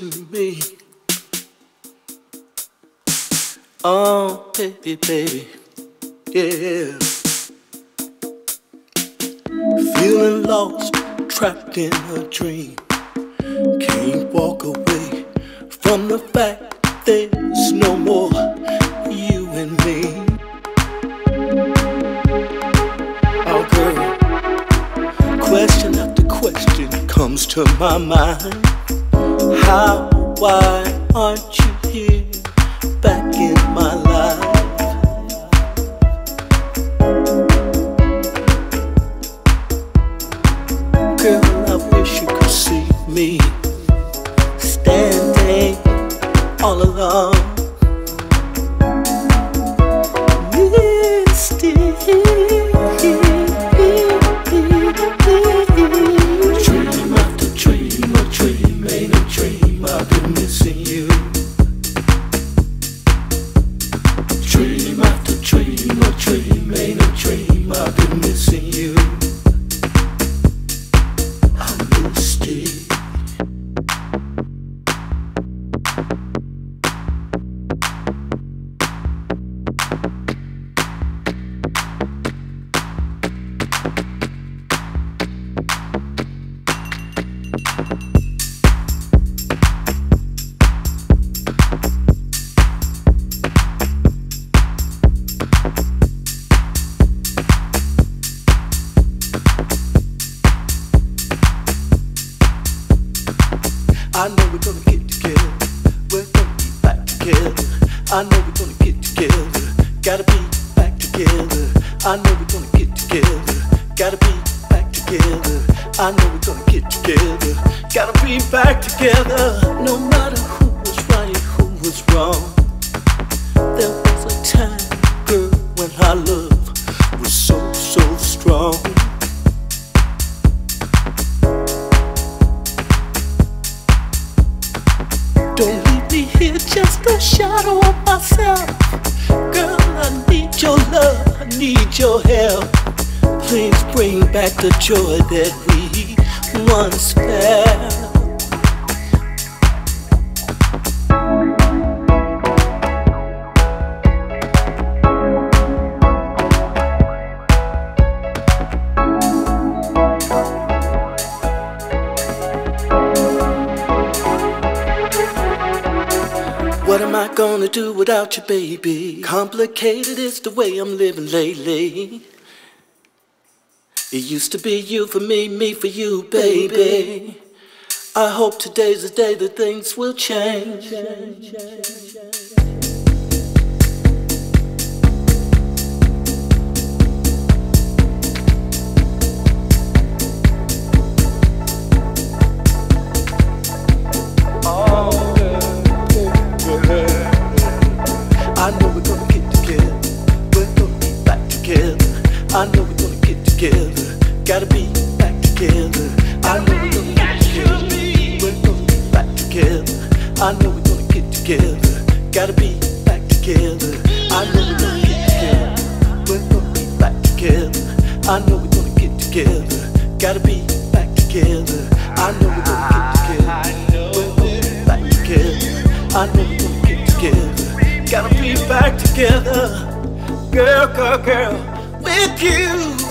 me. Oh, baby, baby, yeah. Feeling lost, trapped in a dream. Can't walk away from the fact there's no more you and me. Oh, girl, question after question comes to my mind. How, why aren't you here back in my life? Girl, I wish you could see me standing all alone. I know we're gonna get together. We're gonna be back together. I know we're gonna get together. Gotta be back together. I know we're gonna get together. Gotta be back together. I know we're gonna get together. Gotta be back together. No matter who was right, who was wrong. There myself. Girl, I need your love, I need your help. Please bring back the joy that we once felt. What am I gonna do without you, baby? Complicated is the way I'm living lately. It used to be you for me, me for you, baby. I hope today's the day that things will change. I know we're gonna get together. Gotta be back together. I know we're gonna get together. We're gonna be back together. I know we're gonna get together. Gotta be back together. I know we're gonna get together. We're gonna be back together. I know we're gonna get together. Gotta be back together. Girl, girl, girl, with you.